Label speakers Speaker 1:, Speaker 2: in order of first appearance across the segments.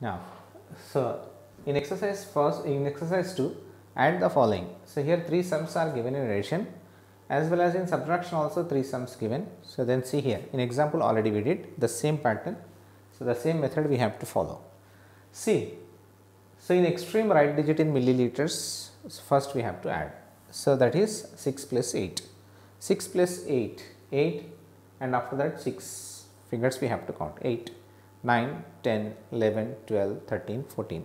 Speaker 1: Now, so in exercise first, in exercise 2, add the following. So, here 3 sums are given in addition as well as in subtraction also 3 sums given. So, then see here in example already we did the same pattern. So, the same method we have to follow. See, so in extreme right digit in milliliters first we have to add. So, that is 6 plus 8. 6 plus 8, 8 and after that 6 fingers we have to count 8, 9, 10, 11, 12, 13, 14.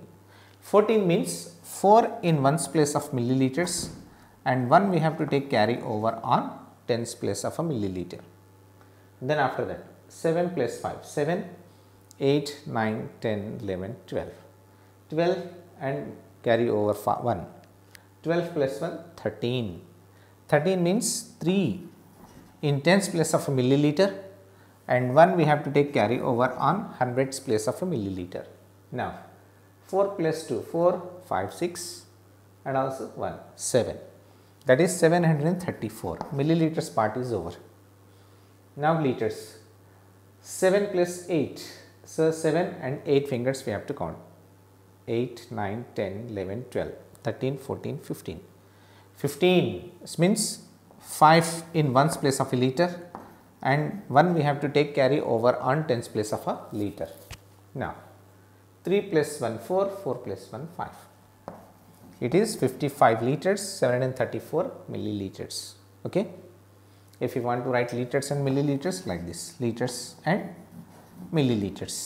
Speaker 1: 14 means 4 in ones place of milliliters and 1 we have to take carry over on tens place of a milliliter. Then after that 7 plus 5, 7, 8, 9, 10, 11, 12. 12 and carry over 1. 12 plus 1, 13. 13 means 3 in tens place of a milliliter and 1 we have to take carry over on hundreds place of a milliliter. Now 4 plus 2, 4, 5, 6 and also 1, 7 that is 734 milliliters part is over. Now liters 7 plus 8, so 7 and 8 fingers we have to count 8, 9, 10, 11, 12, 13, 14, 15. 15 means 5 in ones place of a liter and 1 we have to take carry over on tens place of a liter. Now 3 plus 1 4, 4 plus 1 5. It is 55 liters 734 milliliters. Okay. If you want to write liters and milliliters like this liters and milliliters.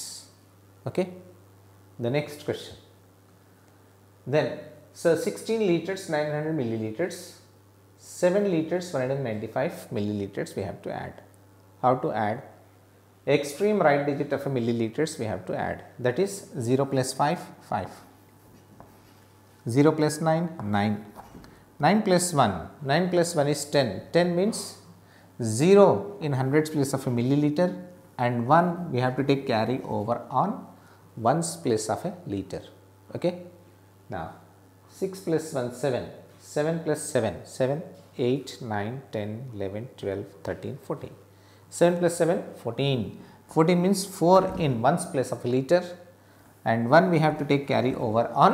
Speaker 1: Okay. The next question. Then so 16 liters 900 milliliters 7 liters 195 milliliters we have to add. How to add? Extreme right digit of a milliliters we have to add. That is 0 plus 5 5 0 plus 9 9 9 plus 1 9 plus 1 is 10 10 means 0 in hundreds place of a milliliter and 1 we have to take carry over on ones place of a liter. Okay? Now 6 plus 1 7 7 plus 7 7 8 9 10 11 12 13 14 7 plus 7 14 14 means 4 in ones place of a liter and 1 we have to take carry over on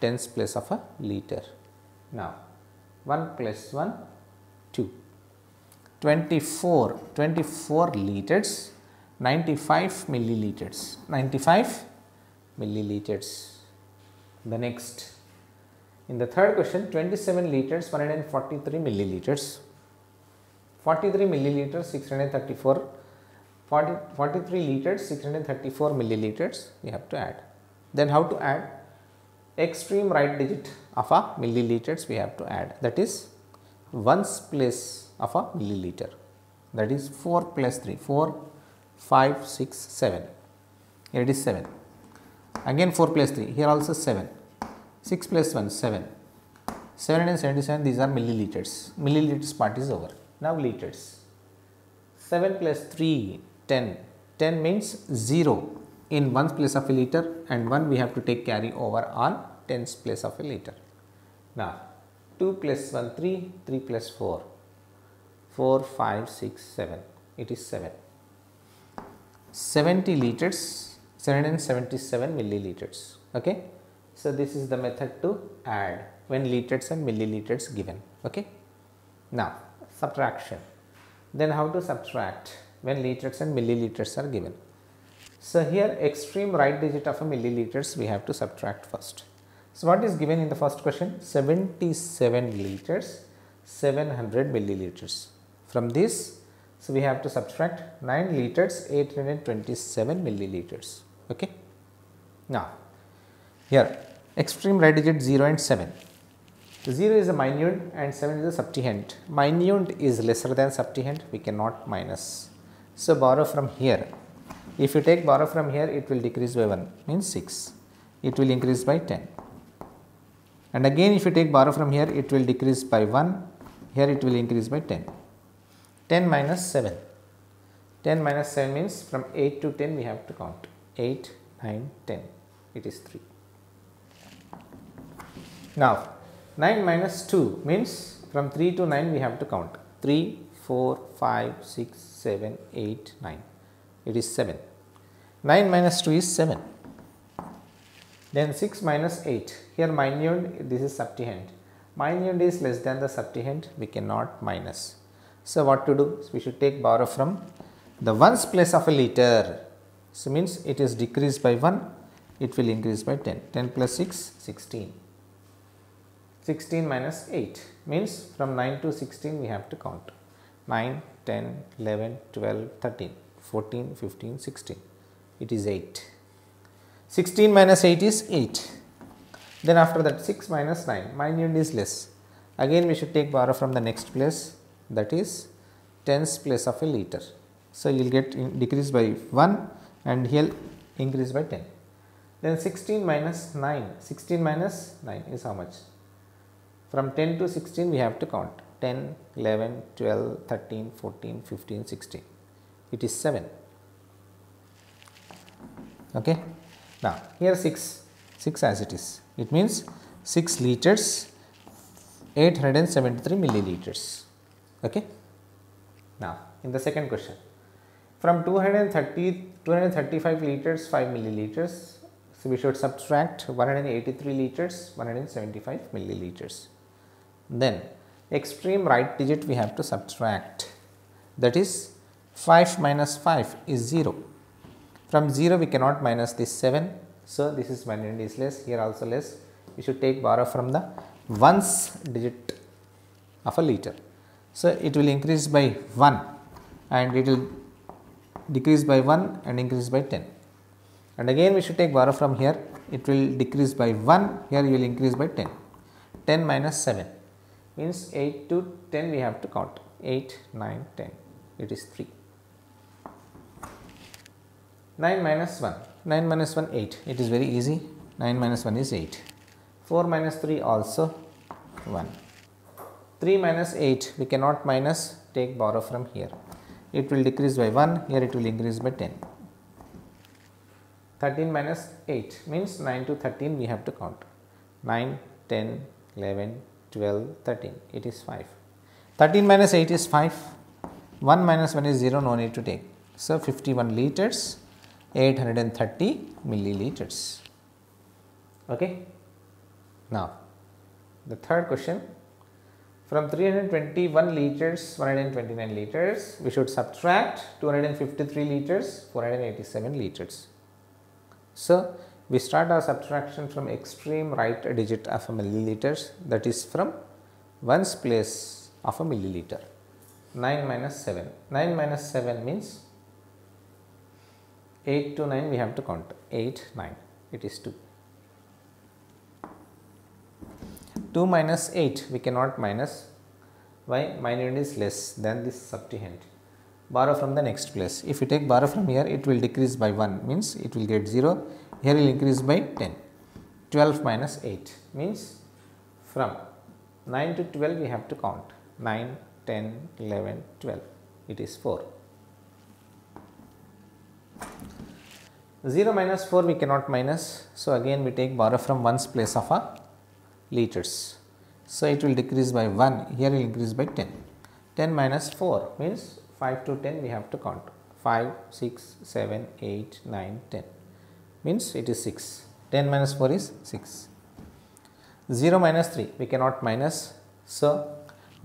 Speaker 1: tens place of a liter. Now 1 plus 1 2 24 24 liters 95 milliliters. 95 milliliters. The next. In the third question 27 liters 143 milliliters 43 milliliters 634 40, 43 liters 634 milliliters we have to add. Then how to add? Extreme right digit of a milliliters we have to add. That is ones place of a milliliter. That is 4 plus 3 4 5 6 7 here it is 7 again 4 plus 3 here also 7 6 plus 1 7 777 these are milliliters. Milliliters part is over now liters 7 plus 3 10 10 means 0 in ones place of a liter and 1 we have to take carry over on tens place of a liter. Now 2 plus 1 3 3 plus 4 4 5 6 7 it is 7 70 liters 777 milliliters. Okay? So this is the method to add when liters and milliliters given. Okay? Now subtraction. Then how to subtract? When liters and milliliters are given. So here extreme right digit of a milliliters we have to subtract first. So what is given in the first question? 77 liters 700 milliliters. From this so we have to subtract 9 liters 827 milliliters. Okay? Now here extreme right digit 0 and 7 0 is a minuend and 7 is a subtrahend. Minuend is lesser than subtrahend. We cannot minus. So borrow from here. If you take borrow from here it will decrease by 1 means 6 it will increase by 10 and again if you take borrow from here it will decrease by 1 here it will increase by 10 10 minus 7 10 minus 7 means from 8 to 10 we have to count. 8 9 10 it is 3 now 9 minus 2 means from 3 to 9 we have to count 3 4 5 6 7 8 9 it is 7 9 minus 2 is 7 Then 6 minus 8. Here minuend this is subtrahend. Minuend is less than the subtrahend we cannot minus. So what to do? We should take borrow from the ones place of a liter. So means it is decreased by 1 it will increase by 10. 10 plus 6 16. 16 minus 8 means from 9 to 16 we have to count 9, 10, 11, 12, 13, 14, 15, 16. It is 8. 16 minus 8 is 8. Then after that 6 minus 9, minuend is less. Again we should take borrow from the next place that is tens place of a liter. So, you will get decrease by 1 and here increase by 10. Then 16 minus 9, 16 minus 9 is how much? From 10 to 16 we have to count 10, 11, 12, 13, 14, 15, 16. It is 7. Okay. Now, here 6, 6 as it is. It means 6 liters, 873 milliliters. Okay. Now, in the second question, from 230, 235 liters, 5 milliliters, so we should subtract 183 liters, 175 milliliters. Then extreme right digit we have to subtract that is 5 minus 5 is 0. From 0 we cannot minus this 7. So, this is minus is less here also less we should take borrow from the ones digit of a liter. So, it will increase by 1 and it will decrease by 1 and increase by 10 and again we should take borrow from here it will decrease by 1 here you will increase by 10 10 minus 7 means 8 to 10 we have to count. 8 9 10 it is 3 9 minus 1 9 minus 1 8 it is very easy. 9 minus 1 is 8 4 minus 3 also 1 3 minus 8 we cannot minus. Take borrow from here. It will decrease by 1 here it will increase by 10 13 minus 8 means 9 to 13 we have to count. 9 10 11 12 13 it is 5 13 minus 8 is 5 1 minus 1 is 0 no need to take. So 51 liters 830 milliliters. Okay? Now the third question. From 321 liters 129 liters we should subtract 253 liters 487 liters. So we start our subtraction from extreme right digit of a milliliters that is from ones place of a milliliter 9 minus 7 9 minus 7 means 8 to 9 we have to count. 8 9 it is 2 2 minus 8 we cannot minus. Why? Minuend is less than this subtrahend borrow from the next place. If you take borrow from here it will decrease by 1 means it will get 0 here will increase by 10 12 minus 8 means from 9 to 12 we have to count. 9 10 11 12 it is 4 0 minus 4 we cannot minus. So again we take borrow from ones place of a liters. So it will decrease by 1 here will increase by 10 10 minus 4 means 5 to 10 we have to count. 5 6 7 8 9 10 means it is 6 10 minus 4 is 6 0 minus 3 we cannot minus so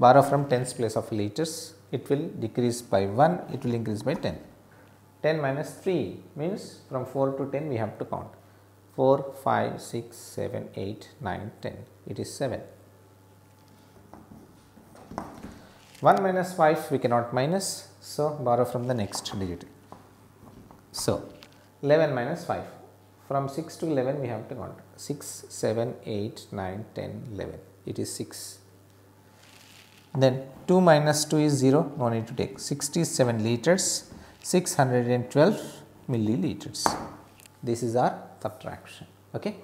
Speaker 1: borrow from tens place of liters it will decrease by 1 it will increase by 10 10 minus 3 means from 4 to 10 we have to count. 4 5 6 7 8 9 10 it is 7 1 minus 5 we cannot minus so borrow from the next digit. So 11 minus 5 from 6 to 11 we have to count 6, 7, 8, 9, 10, 11. It is 6. Then 2 minus 2 is 0, no need to take 67 liters, 612 milliliters. This is our subtraction. Okay.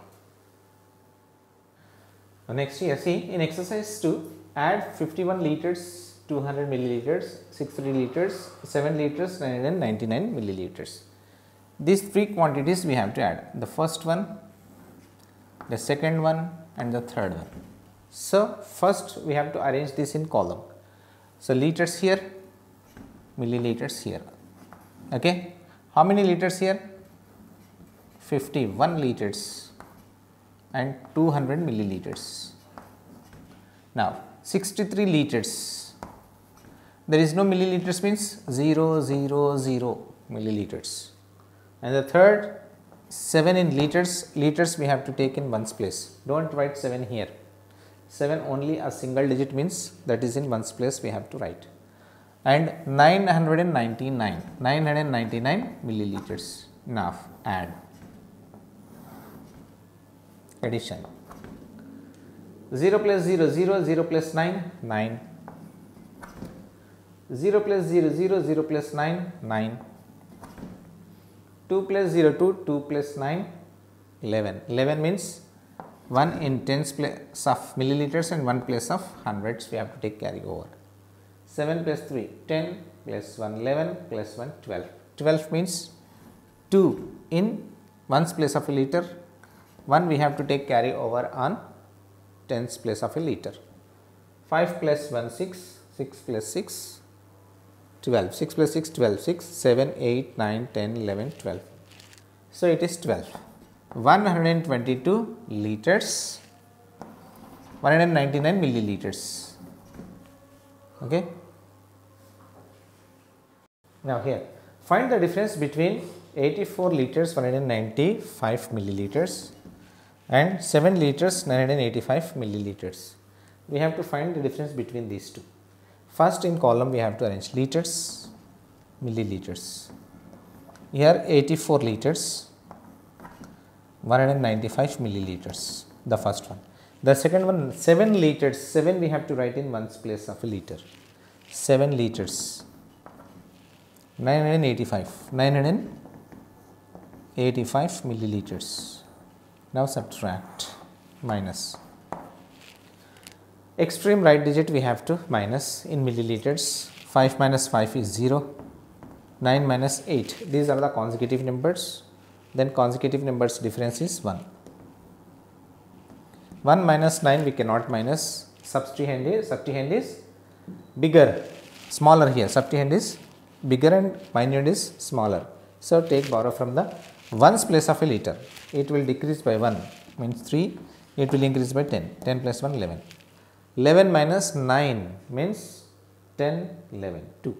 Speaker 1: Now next here see in exercise 2 add 51 liters 200 milliliters 63 liters 7 liters and 99 milliliters these three quantities we have to add. The first one the second one and the third one. So first we have to arrange this in column. So liters here milliliters here. Okay? How many liters here? 51 liters and 200 milliliters. Now 63 liters, there is no milliliters means 0, 0, 0 milliliters. And the third 7 in liters, liters we have to take in ones place, do not write 7 here. 7 only a single digit means that is in ones place we have to write. And 999 999 milliliters. Enough. Add. Addition. 0 plus 0 0 0 plus 9 9 0 plus 0 0 0 plus 9 9 2 plus 0 2 2 plus 9 11 11 means 1 in tens place of milliliters and 1 place of hundreds we have to take carry over. 7 plus 3 10 plus 1 11 plus 1 12 12 means 2 in ones place of a liter. 1 we have to take carry over on tens place of a liter. 5 plus 1 6 6 plus 6 12 6 plus 6 12 6 7 8 9 10 11 12 so it is 12 122 liters. 199 milliliters. Okay? Now here. Find the difference between 84 liters 195 milliliters and 7 liters 985 milliliters. We have to find the difference between these two. First in column we have to arrange liters, milliliters. Here 84 liters 195 milliliters the first one. The second one 7 liters 7 we have to write in ones place of a liter 7 liters 985 985 milliliters now subtract minus extreme right digit we have to minus in milliliters. 5 minus 5 is 0 9 minus 8 these are the consecutive numbers. Then consecutive numbers difference is 1 1 minus 9 we cannot minus. Subtrahend is subtrahend is bigger smaller here. Subtrahend is bigger and minuend is smaller. So, take borrow from the ones place of a liter, it will decrease by 1 means 3, it will increase by 10, 10 plus 1 11. 11 minus 9 means 10, 11, 2.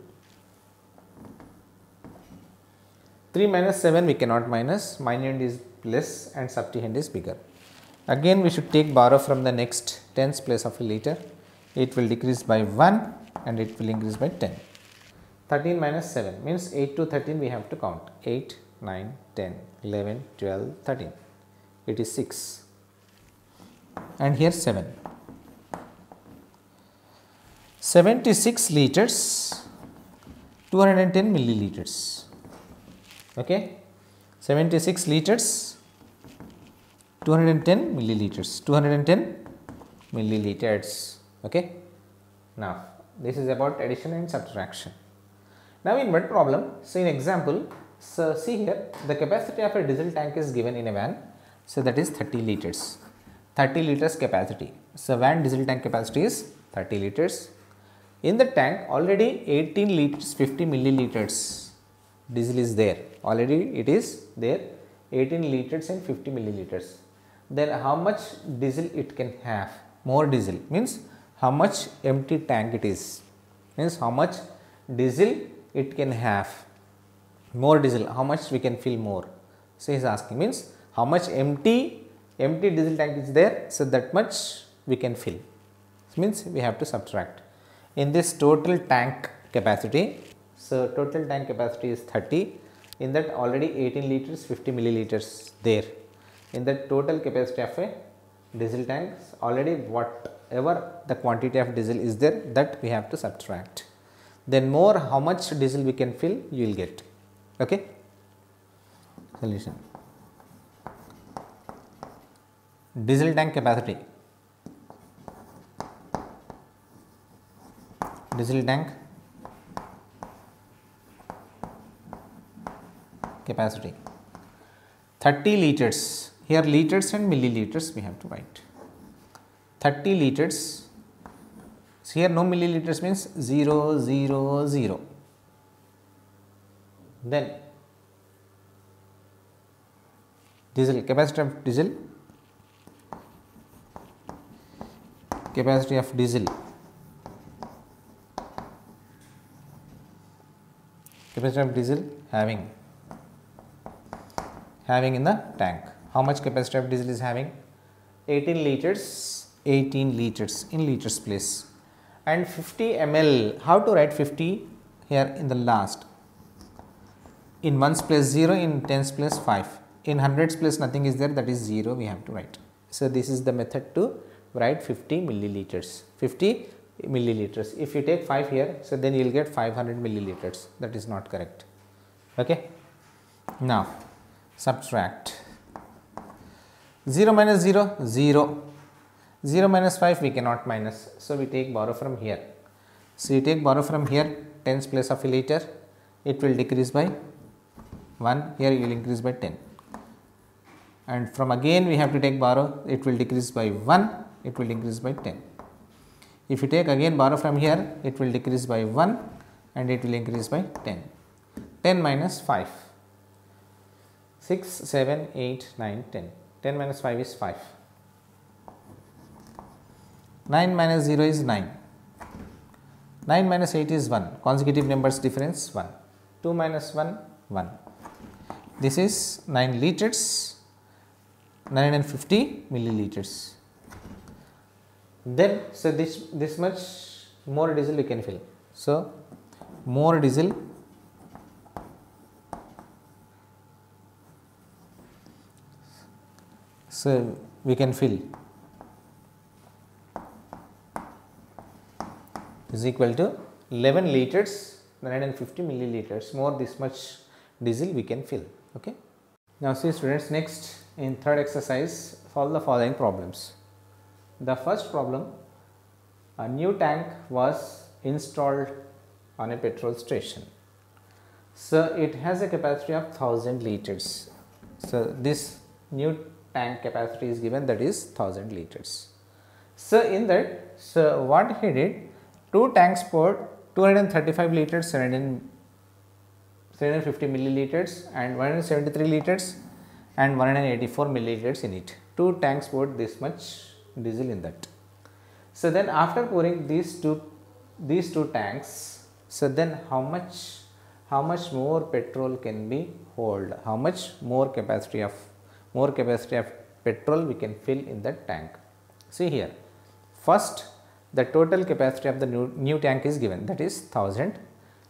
Speaker 1: 3 minus 7 we cannot minus, minuend is less and subtrahend is bigger. Again we should take borrow from the next tens place of a liter, it will decrease by 1 and it will increase by 10. 13 minus 7 means 8 to 13 we have to count 8, 9, 10, 11, 12, 13. It is 6 and here 7. 76 liters 210 milliliters okay 76 liters 210 milliliters 210 milliliters okay now this is about addition and subtraction now in what problem? So in example, so see here the capacity of a diesel tank is given in a van. So that is 30 liters. 30 liters capacity. So van diesel tank capacity is 30 liters. In the tank already 18 liters 50 milliliters diesel is there. Already it is there 18 liters and 50 milliliters. Then how much diesel it can have? More diesel means how much empty tank it is. Means how much diesel it can have more diesel how much we can fill more so he is asking means how much empty empty diesel tank is there so that much we can fill means we have to subtract in this total tank capacity. So total tank capacity is 30 in that already 18 liters 50 milliliters there. In the total capacity of a diesel tank already whatever the quantity of diesel is there that we have to subtract. Then more how much diesel we can fill you will get. Okay? Solution. Diesel tank capacity diesel tank. Capacity. 30 liters. Here liters and milliliters we have to write. 30 liters. So, here no milliliters means 0, 0, 0. Then diesel capacity of diesel. Capacity of diesel capacity of diesel having having in the tank. How much capacity of diesel is having? 18 liters. 18 liters in liters place. And 50 ml how to write 50 here in the last? In ones place 0 in tens place 5 in hundreds place nothing is there that is 0 we have to write. So this is the method to write 50 milliliters. 50 milliliters. If you take 5 here so then you will get 500 milliliters. That is not correct. Okay? Now subtract. 0 minus 0 0 0 minus 5 we cannot minus. So we take borrow from here. So you take borrow from here tens place of a liter it will decrease by 1 here you will increase by 10 and from again we have to take borrow it will decrease by 1 it will increase by 10 if you take again borrow from here it will decrease by 1 and it will increase by 10 10 minus 5 6 7 8 9 10 10 minus 5 is 5 9 minus 0 is 9 9 minus 8 is 1 consecutive numbers difference 1 2 minus 1 1 this is 9 liters. 950 milliliters then so this this much more diesel we can fill. So more diesel. So we can fill. Is equal to 11 liters 950 milliliters. More this much diesel we can fill okay? Now see students next in third exercise follow the following problems the first problem a new tank was installed on a petrol station. So it has a capacity of 1000 liters. So this new tank capacity is given that is 1000 liters. So in that so what he did two tanks for 235 liters 750 milliliters and 173 liters and 184 milliliters in it. Two tanks put this much diesel in that. So then after pouring these two these two tanks, so then how much how much more petrol can be hold? How much more capacity of more capacity of petrol we can fill in that tank? See here. First the total capacity of the new, new tank is given that is 1000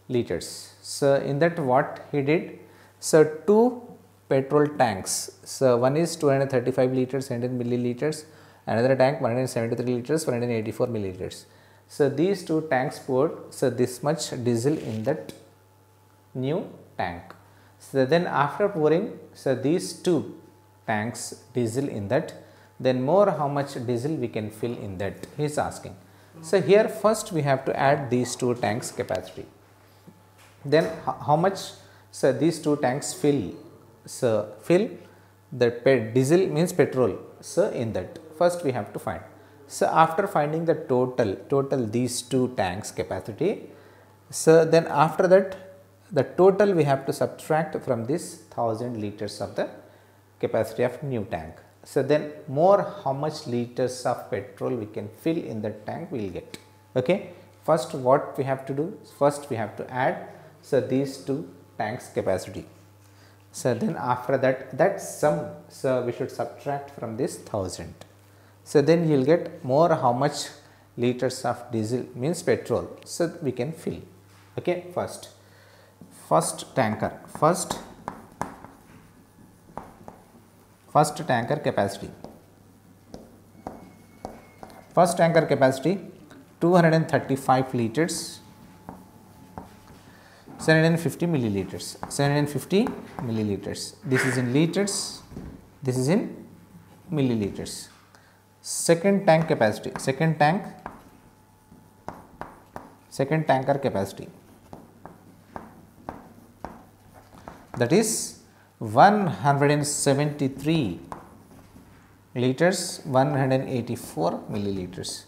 Speaker 1: liters. So, in that what he did? So, two petrol tanks. So, one is 235 liters 100 milliliters another tank 173 liters 184 milliliters. So, these two tanks put so this much diesel in that new tank. So, then after pouring so these two tanks diesel in that then more how much diesel we can fill in that he is asking. So, here first we have to add these two tanks capacity. Then how much so these two tanks fill so fill the diesel means petrol so in that first we have to find. So, after finding the total total these two tanks capacity so then after that the total we have to subtract from this 1000 liters of the capacity of new tank. So, then more how much liters of petrol we can fill in the tank we will get. Okay. First what we have to do? First we have to add so these two tanks capacity. So, then after that that sum so we should subtract from this 1000. So, then you will get more how much liters of diesel means petrol. So, we can fill. Okay first. First tanker. First first tanker capacity. First tanker capacity 235 liters 750 milliliters 750 milliliters. This is in liters. This is in milliliters second tank capacity second tank second tanker capacity. That is 173 liters 184 milliliters.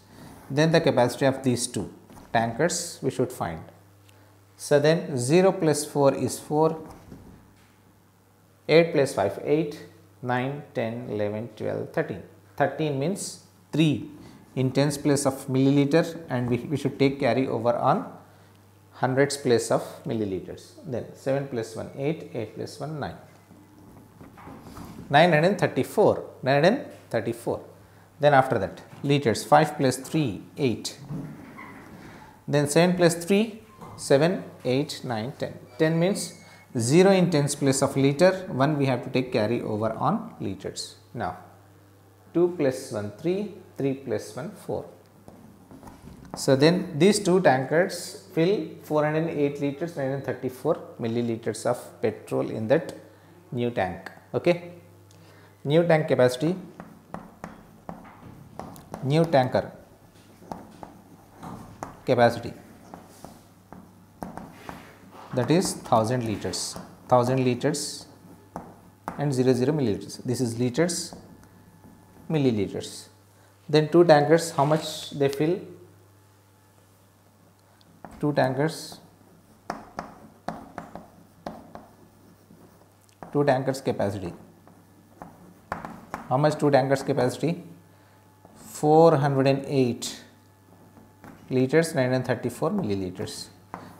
Speaker 1: Then the capacity of these two tankers we should find. So then 0 plus 4 is 4 8 plus 5 8 9 10 11 12 13 13 means 3 in tens place of milliliter and we, we should take carry over on hundreds place of milliliters. Then 7 plus 1 8, 8 plus 1 9. 934, 934. Then after that liters 5 plus 3 8. Then 7 plus 3 7, 8, 9, 10. 10 means 0 in tens place of liter, 1 we have to take carry over on liters. Now 2 plus 1 3, 3 plus 1 4. So, then these two tankers fill 408 liters 934 milliliters of petrol in that new tank. Okay. New tank capacity, new tanker capacity that is 1000 liters 1000 liters and 00 milliliters this is liters milliliters. Then two tankers how much they fill? Two tankers. Two tankers capacity. How much two tankers capacity? 408 liters 934 milliliters.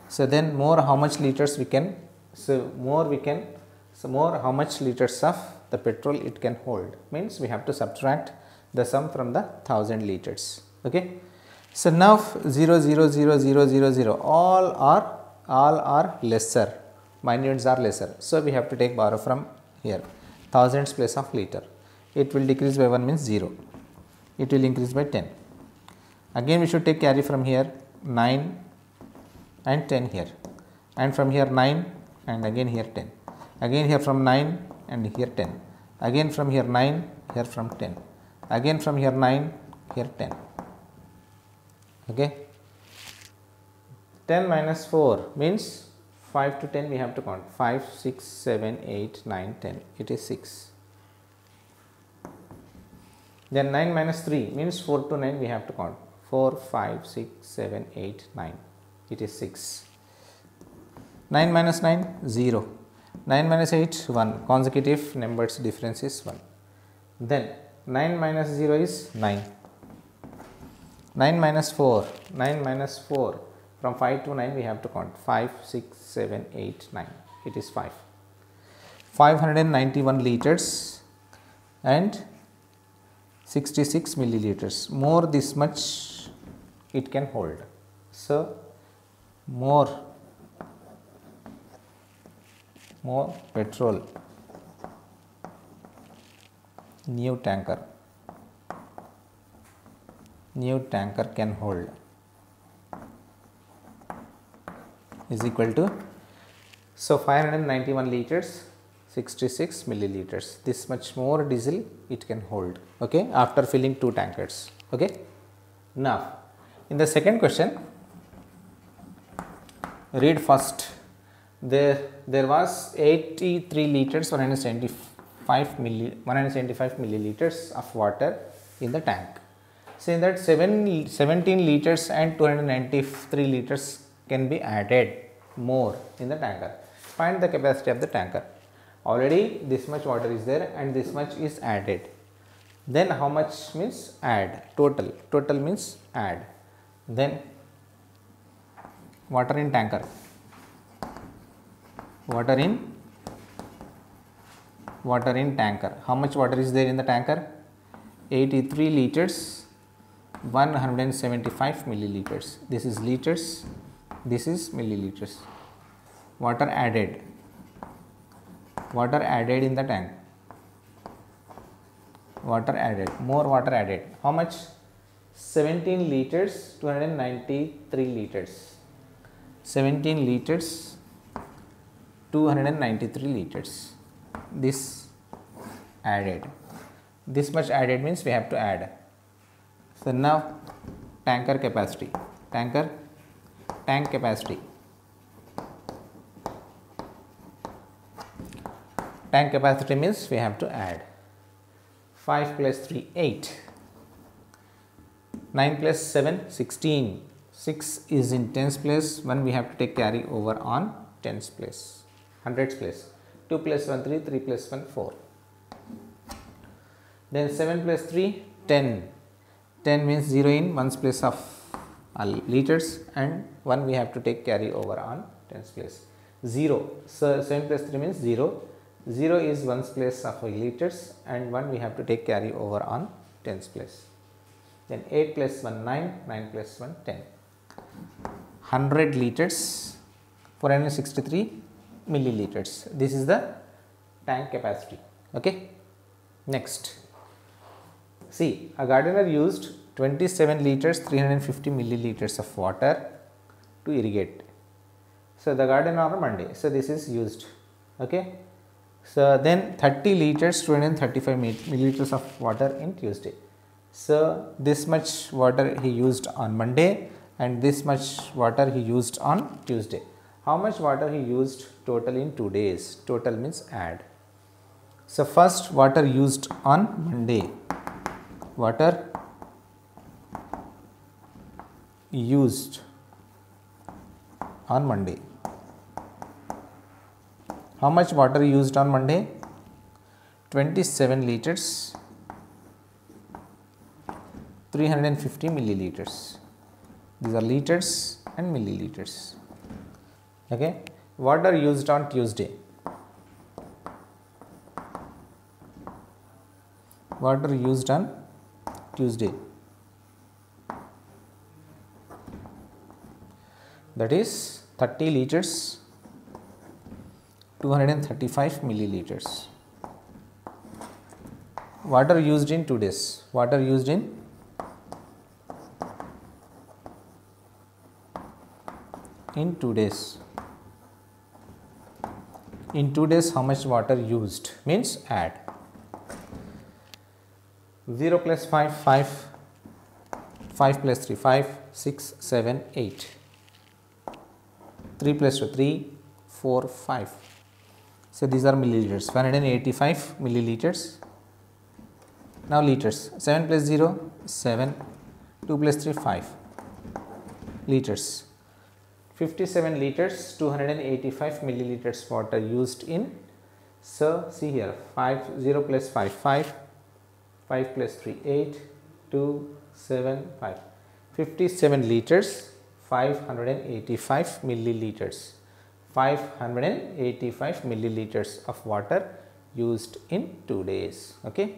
Speaker 1: So, then more how much liters we can, so more we can, so more how much liters of the petrol it can hold. Means we have to subtract the sum from the 1000 liters. Okay. So, now 0, 0, 0, 0, 0, 0 all are all are lesser. Minuends are lesser. So, we have to take borrow from here. Thousands place of liter. It will decrease by 1 means 0 it will increase by 10 again we should take carry from here 9 and 10 here. And from here 9 and again here 10 again here from 9 and here 10 again from here 9 here from 10 again from here 9 here 10 okay? 10 minus 4 means 5 to 10 we have to count. 5 6 7 8 9 10 it is 6 then 9 minus 3 means 4 to 9 we have to count. 4 5 6 7 8 9 it is 6. 9 minus 9 0, 9 minus 8 1 consecutive numbers difference is 1. Then 9 minus 0 is 9, 9 minus 4, 9 minus 4 from 5 to 9 we have to count. 5, 6, 7, 8, 9 it is 5. 591 liters and 66 milliliters. More this much it can hold. So, more more petrol. New tanker. New tanker can hold. Is equal to? So 591 liters 66 milliliters. This much more diesel it can hold. Okay? After filling two tankers. Okay? Now in the second question read first there there was 83 liters 175 milli 175 milliliters of water in the tank. So in that 7 17 liters and 293 liters can be added more in the tanker. Find the capacity of the tanker. Already this much water is there and this much is added. Then how much means add? Total. Total means add. Then water in tanker water in water in tanker. How much water is there in the tanker? 83 liters 175 milliliters. This is liters this is milliliters. Water added. Water added in the tank. Water added. More water added. How much? 17 liters 293 liters. 17 liters 293 liters. This added. This much added means we have to add. So now tanker capacity. Tanker tank capacity. Tank capacity means we have to add. 5 plus 3 8 9 plus 7 16 6 is in tens place, 1 we have to take carry over on tens place, hundreds place, 2 plus 1 3, 3 plus 1 4. Then 7 plus 3 10, 10 means 0 in ones place of uh, liters and 1 we have to take carry over on tens place. 0, so 7 plus 3 means 0, 0 is ones place of liters and 1 we have to take carry over on tens place. Then 8 plus 1 9, 9 plus 1 10. 100 liters 463 milliliters. This is the tank capacity. Okay. Next, see a gardener used 27 liters 350 milliliters of water to irrigate. So, the garden on Monday. So, this is used. Okay. So, then 30 liters 235 milliliters of water in Tuesday. So, this much water he used on Monday and this much water he used on Tuesday. How much water he used total in 2 days? Total means add. So, first water used on Monday, water used on Monday. How much water used on Monday? 27 liters, 350 milliliters. These are liters and milliliters. Okay. Water used on Tuesday. Water used on Tuesday. That is 30 liters 235 milliliters. Water used in 2 days. Water used in in 2 days. In 2 days how much water used? Means add. 0 plus 5 5 5 plus 3 5 6 7 8 3 plus 2 3 4 5 so, these are milliliters. 185 milliliters. Now, liters. 7 plus 0 7 2 plus 3 5 liters 57 liters 285 milliliters water used in. So, see here 5 0 plus 5 5 5 plus 3 8 2 7 5 57 liters 585 milliliters 585 milliliters of water used in 2 days. Okay.